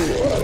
Ooh.